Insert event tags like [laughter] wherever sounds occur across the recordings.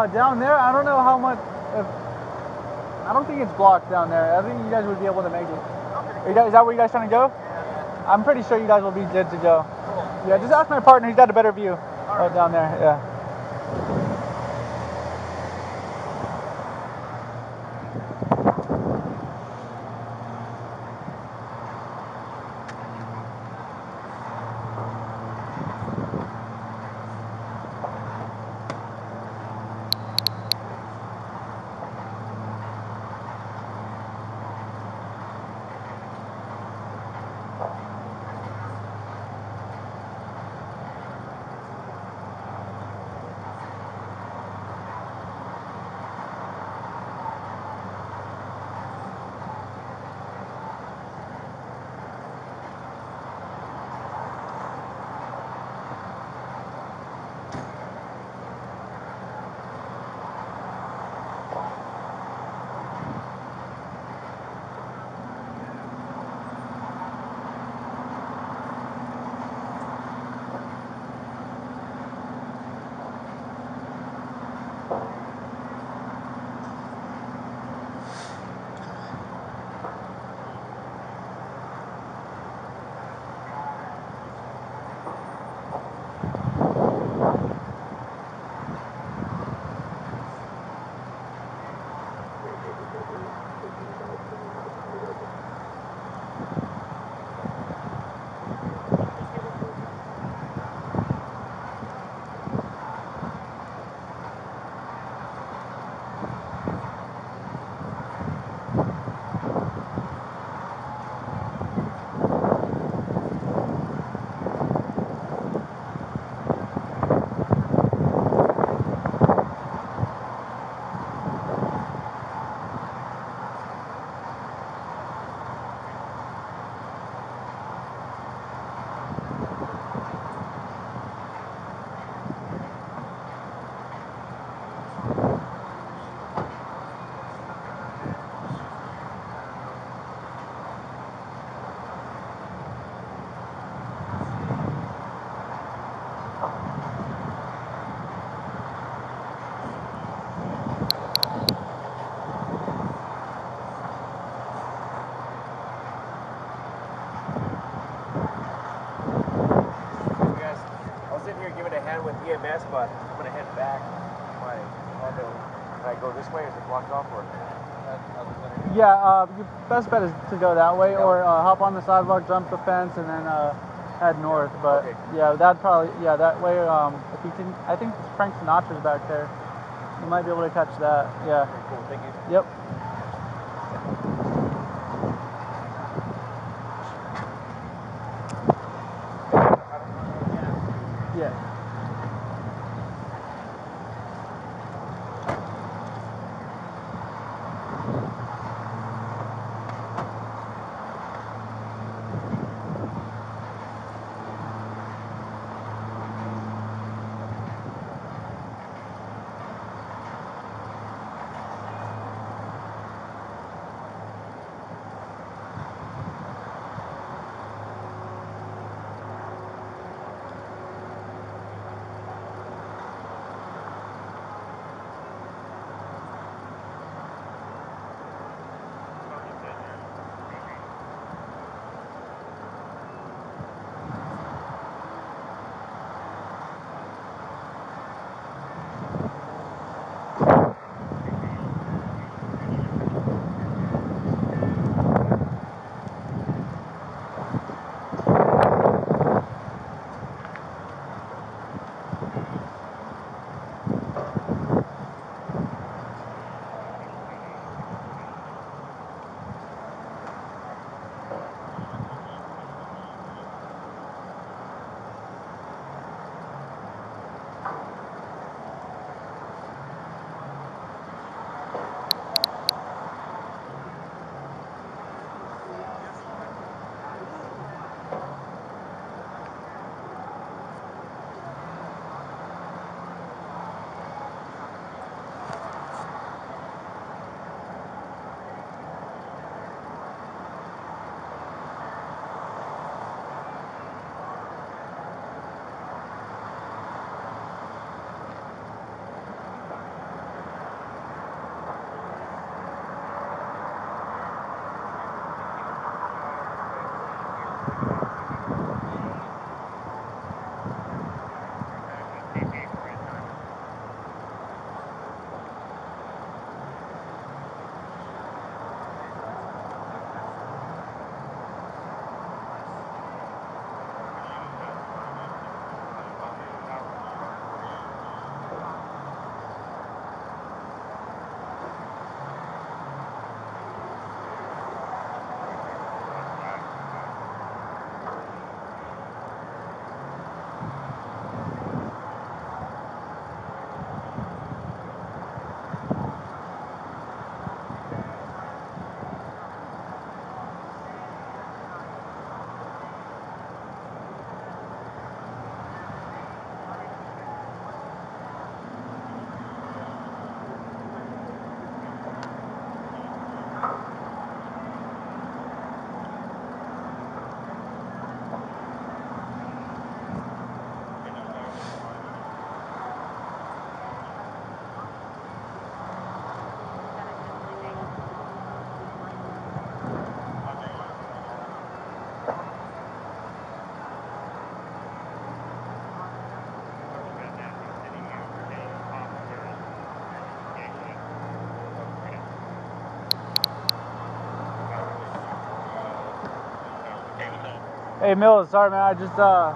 Uh, down there, I don't know how much. If, I don't think it's blocked down there. I think you guys would be able to make it. Guys, is that where you guys trying to go? I'm pretty sure you guys will be good to go. Yeah, just ask my partner. He's got a better view uh, down there. Yeah. EMS, but I'm gonna head back. to My condo. Can I go this way? Is it blocked off or? Yeah, uh, your best bet is to go that way or uh, hop on the sidewalk, jump the fence, and then uh, head north. But Okay. yeah, that probably yeah that way. Um, if you can, I think Frank Sinatra's back there. You might be able to catch that. Yeah. Okay, cool. Thank you. Yep. Hey Mills, sorry man, I just uh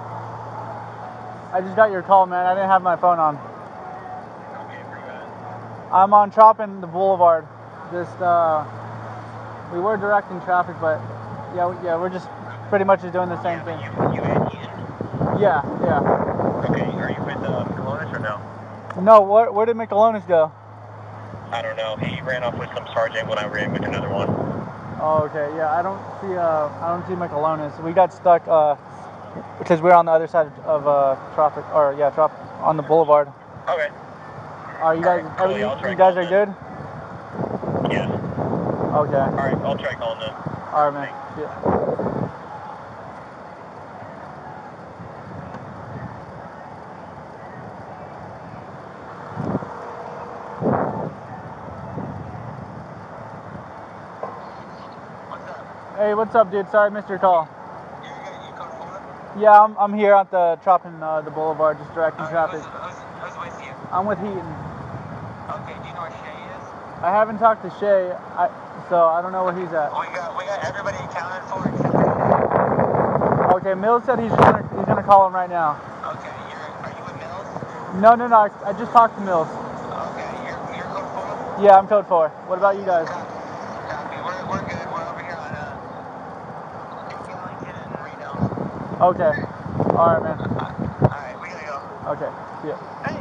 I just got your call man. I didn't have my phone on. Okay, where you at? I'm on Trop and the Boulevard. Just uh we were directing traffic but yeah, yeah, we're just pretty much just doing the same yeah, thing. You, you? Yeah, yeah. Okay, are you with uh, Colonis or no? No, where where did Michelonis go? I don't know. He ran off with some sergeant when I ran with another one. Oh, okay. Yeah, I don't see uh I don't see Michelonis. We got stuck uh because we're on the other side of uh traffic or yeah, trop on the boulevard. Okay. Are you guys Alright, cool, everything- yeah, you guys are good? Yes. Okay. All right, I'll try calling them. All right, man. Yeah. Hey, what's up, dude? Sorry, I missed your call. Yeah, I'm, I'm here at the Trop, uh, the boulevard, just directing traffic. I'm with Heaton. Okay, do you know where Shay is? I haven't talked to Shay, I, so I don't know where he's at. We got we got everybody accounted for except Okay, Mills said he's gonna he's gonna call him right now. Okay, you're are you with Mills? No, no, no. I, I just talked to Mills. Okay, you're you're code four? Yeah, I'm code four. What about you guys? Copy. We're we're good. We're over here on uh in Gallington and Reno. Okay. All right, man. Alright, we gotta go. Okay. See ya.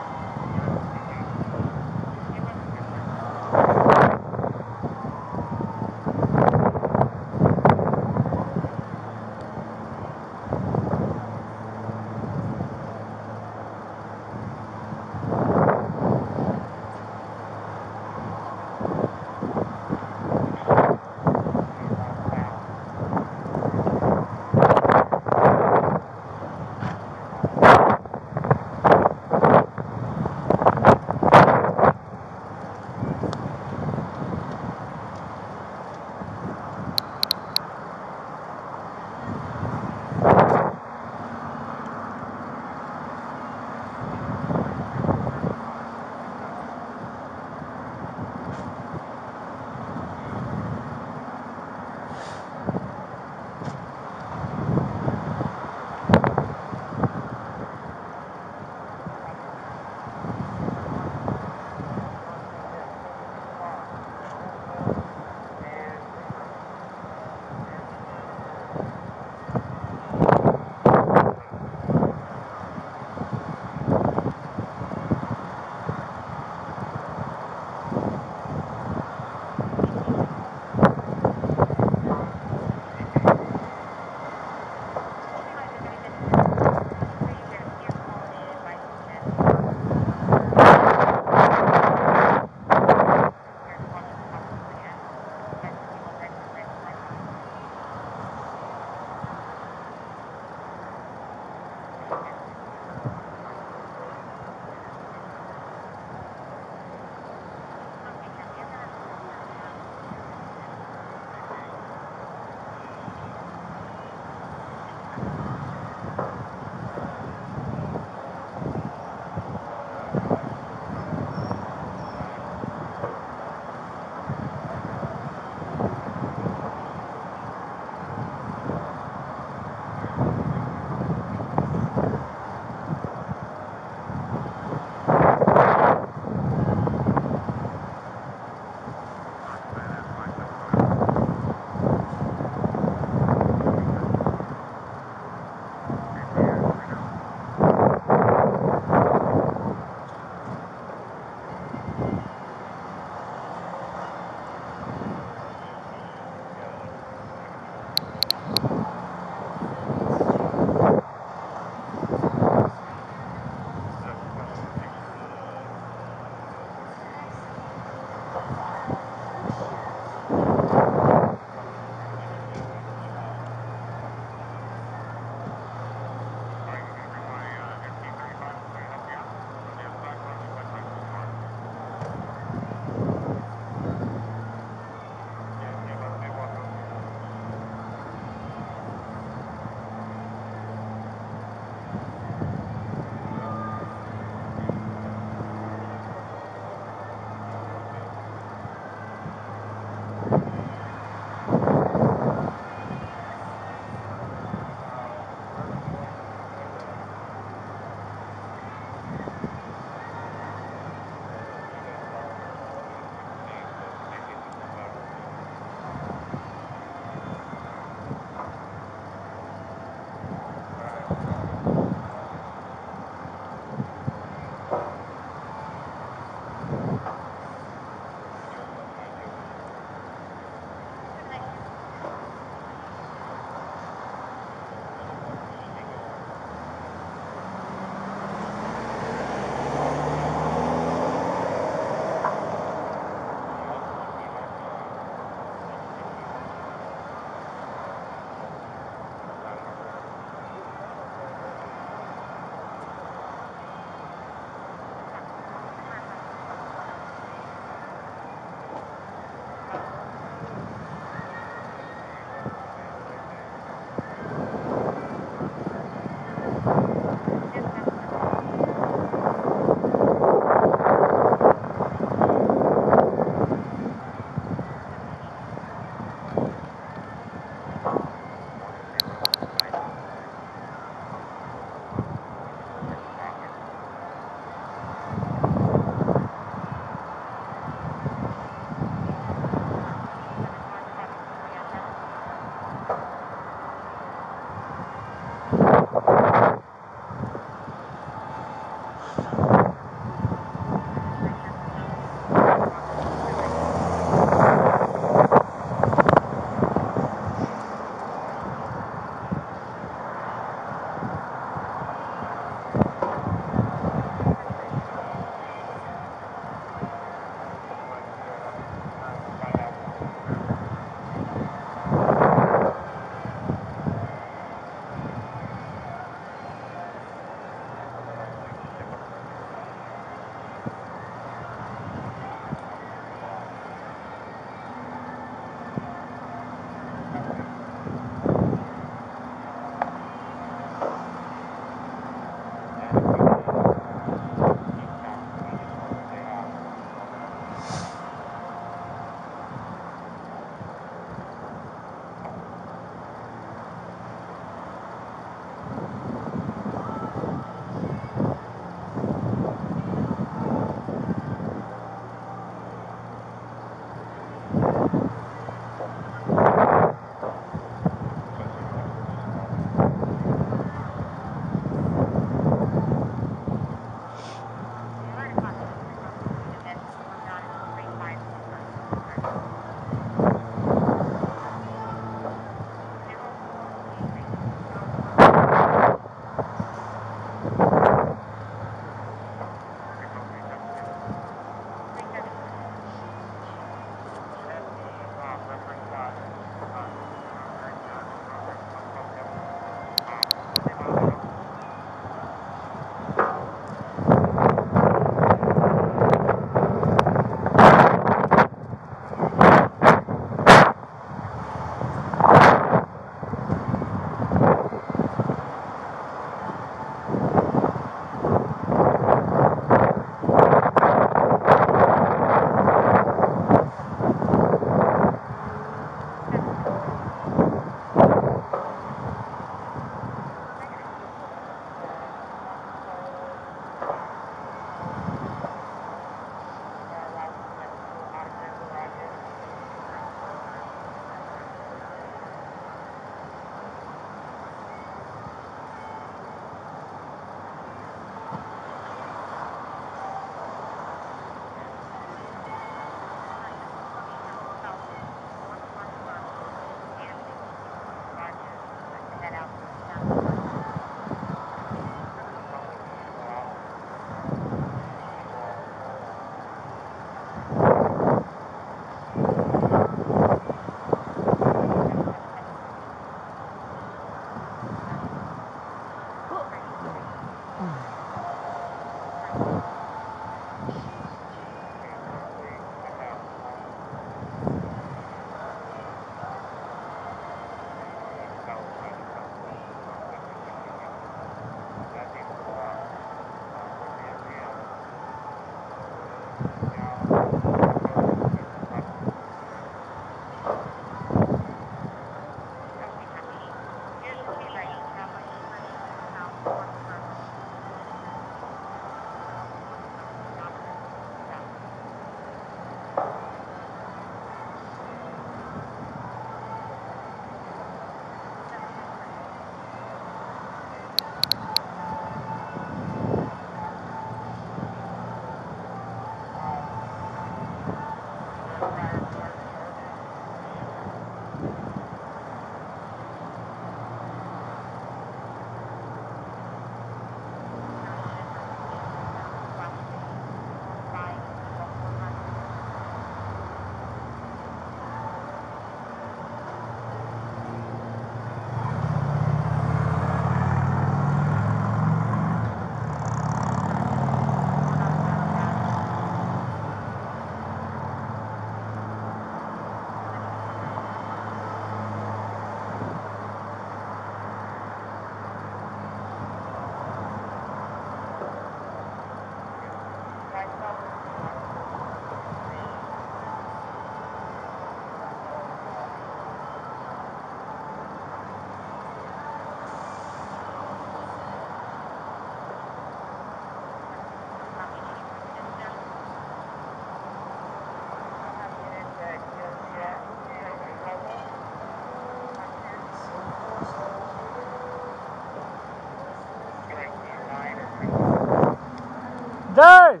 Guys!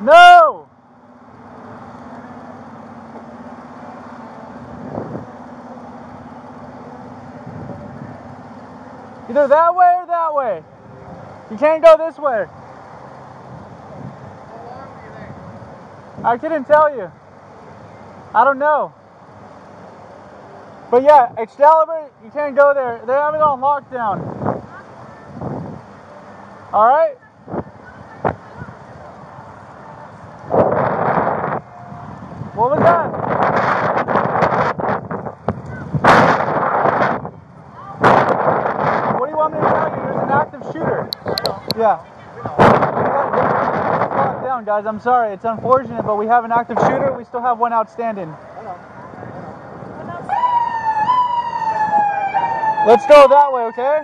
No! Either that way or that way. You can't go this way. I couldn't tell you. I don't know. But yeah, Excalibur, you can't go there. They have it on lockdown. All right? What was that? What do you want me to tell you? There's an active shooter. Yeah. We gotta get this locked down, guys. I'm sorry. It's unfortunate, but we have an active shooter. We still have one outstanding. Let's go that way, okay?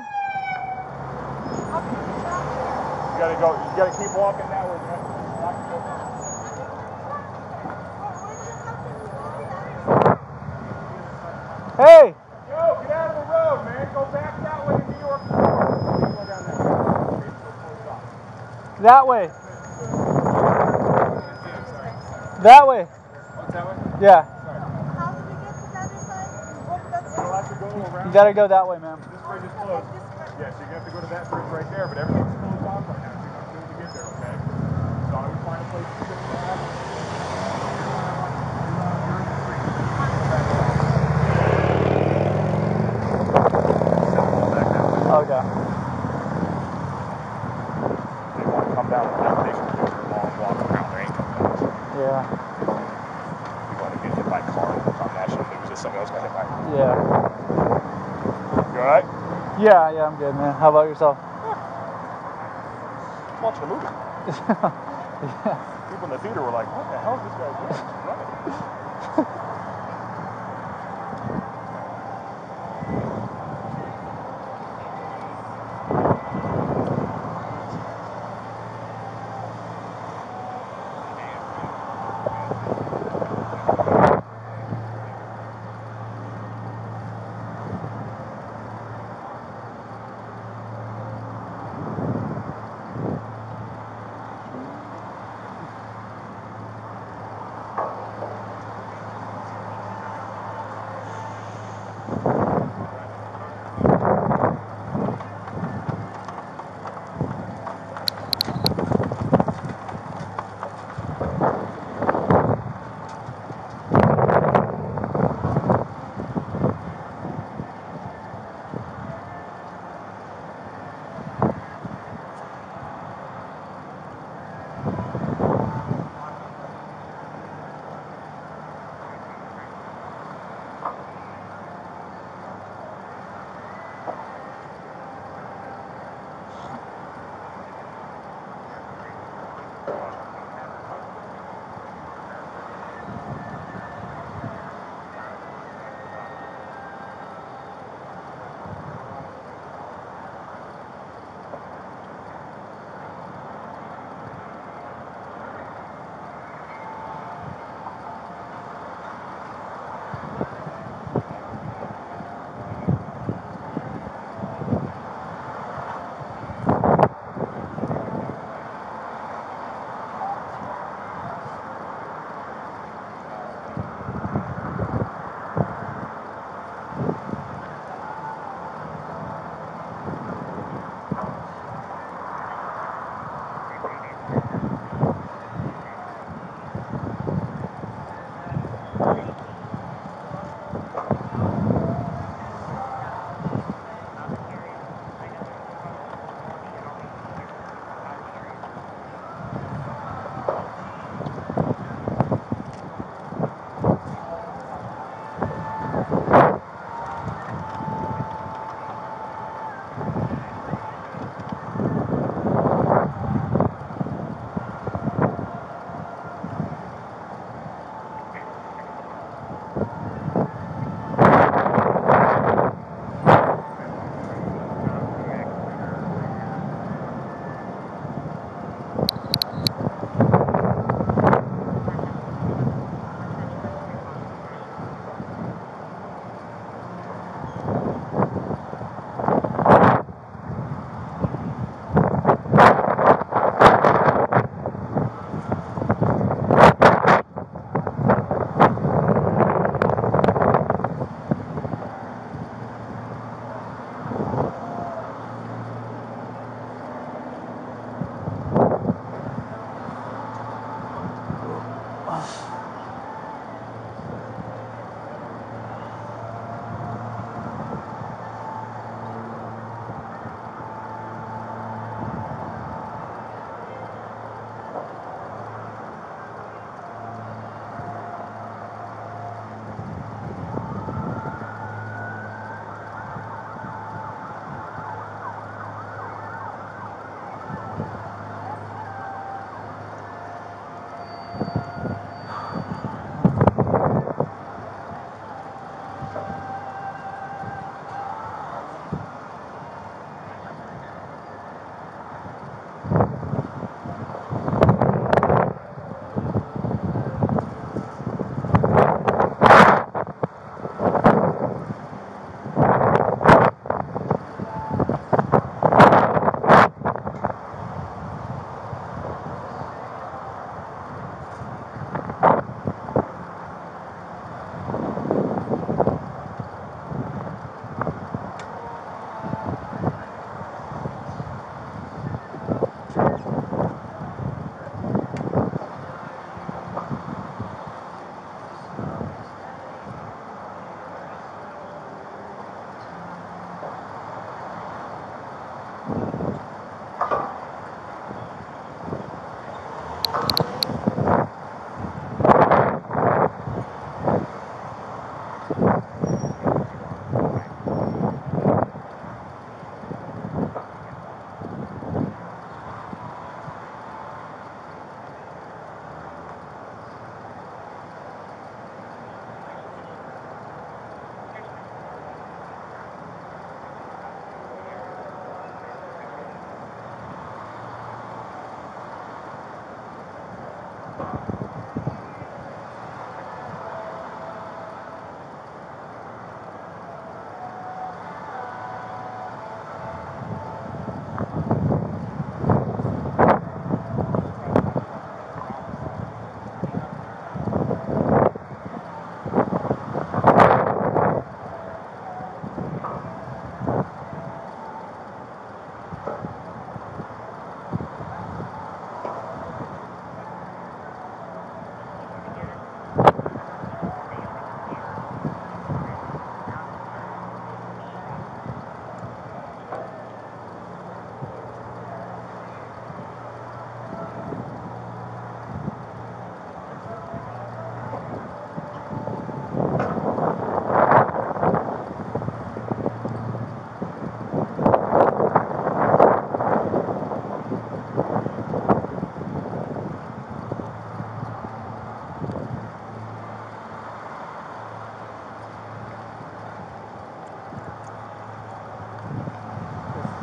You gotta go, you gotta keep walking that way, man. Lock the door. Hey, Yo, get out of the road, man. Go back that way to New York. Go down there. Okay, so close off. that way. That way. It's that way? Yeah. Sorry. How do we get to the other side? You'll have to go. You gotta go that way, ma'am. This bridge is closed. Yes, you're gonna have to go to that bridge right there, but everything's closed off right now. So you're not going to get there, okay? So I would find a place to get back. Okay. They want to come down the foundation because they're long walk around. They ain't coming down. Yeah. You want to get hit by a car on national news that somebody else got hit by. Yeah. You alright? Yeah, yeah, I'm good, man. How about yourself? Watching a movie. yeah. [laughs] People in the theater were like, what the hell is this guy doing?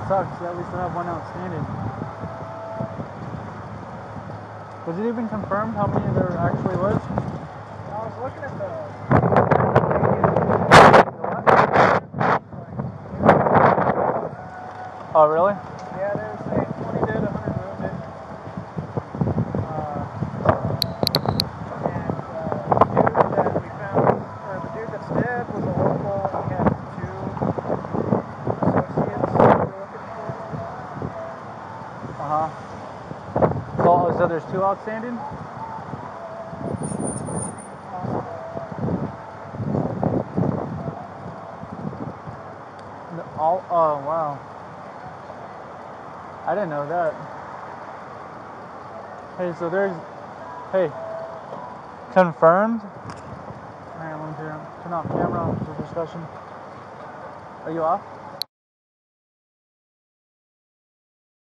Sucks. At least I have one outstanding. Was it even confirmed how many there actually was? I was looking at the. Oh, really? Yeah, they were saying 20 dead, 100 wounded. Uh, and uh, the dude that we found, or the dude that's dead, was a local. and He had two associates that we were looking for. Uh huh. So, oh, there's two? No, all, oh, wow. I didn't know that. Hey, so there's, hey, confirmed. Hang on, let me turn off camera for discussion. Are you off?